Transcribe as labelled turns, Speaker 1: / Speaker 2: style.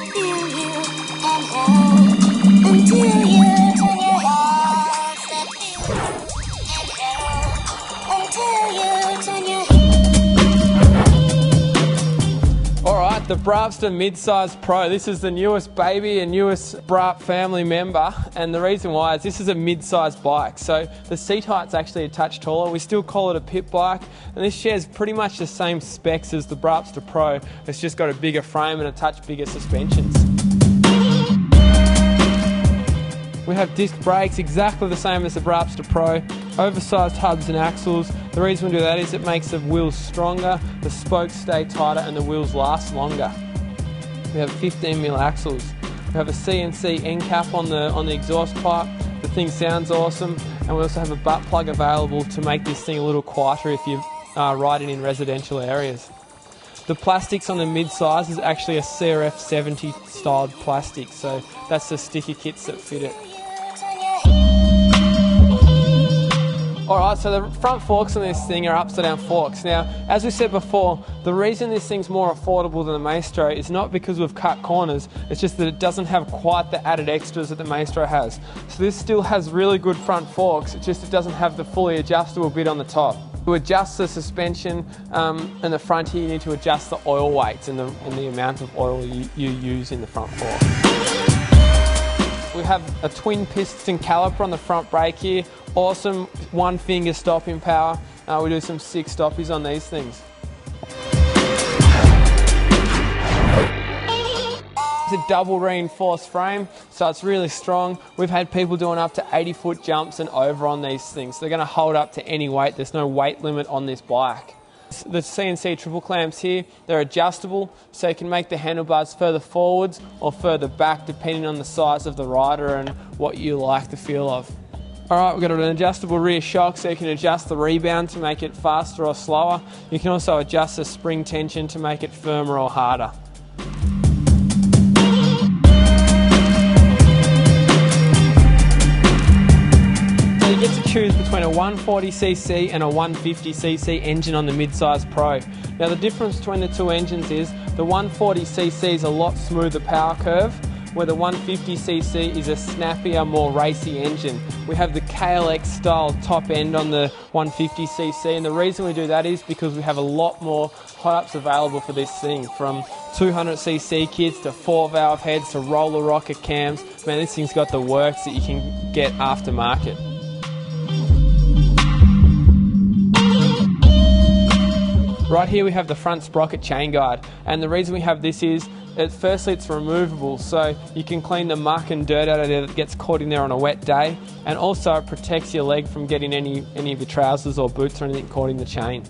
Speaker 1: feel you and how until
Speaker 2: right, the Braapster Midsize Pro. This is the newest baby and newest Braaap family member, and the reason why is this is a mid-size bike. So the seat height's actually a touch taller. We still call it a pit bike, and this shares pretty much the same specs as the Braapster Pro. It's just got a bigger frame and a touch bigger suspensions. We have disc brakes exactly the same as the Braapster Pro, oversized hubs and axles. The reason we do that is it makes the wheels stronger, the spokes stay tighter and the wheels last longer. We have 15mm axles. We have a CNC end cap on the, on the exhaust pipe. The thing sounds awesome and we also have a butt plug available to make this thing a little quieter if you're uh, riding in residential areas. The plastics on the mid-size is actually a CRF 70 styled plastic, so that's the sticker kits that fit it. Alright, so the front forks on this thing are upside down forks. Now, as we said before, the reason this thing's more affordable than the Maestro is not because we've cut corners, it's just that it doesn't have quite the added extras that the Maestro has. So this still has really good front forks, it's just it doesn't have the fully adjustable bit on the top. To adjust the suspension um, in the front here, you need to adjust the oil weights and the, and the amount of oil you, you use in the front fork. We have a twin piston caliper on the front brake here. Awesome one finger stopping power. Uh, we do some six stoppies on these things. It's a double reinforced frame, so it's really strong. We've had people doing up to 80 foot jumps and over on these things. They're going to hold up to any weight. There's no weight limit on this bike. The CNC triple clamps here, they're adjustable, so you can make the handlebars further forwards or further back depending on the size of the rider and what you like the feel of. Alright, we've got an adjustable rear shock so you can adjust the rebound to make it faster or slower. You can also adjust the spring tension to make it firmer or harder. 140cc and a 150cc engine on the midsize Pro. Now the difference between the two engines is the 140cc is a lot smoother power curve, where the 150cc is a snappier, more racy engine. We have the KLX style top end on the 150cc, and the reason we do that is because we have a lot more hot ups available for this thing, from 200cc kits to four valve heads to roller rocker cams. Man, this thing's got the works that you can get aftermarket. Right here we have the front sprocket chain guide and the reason we have this is it, firstly it's removable so you can clean the muck and dirt out of there that gets caught in there on a wet day and also it protects your leg from getting any, any of your trousers or boots or anything caught in the chain.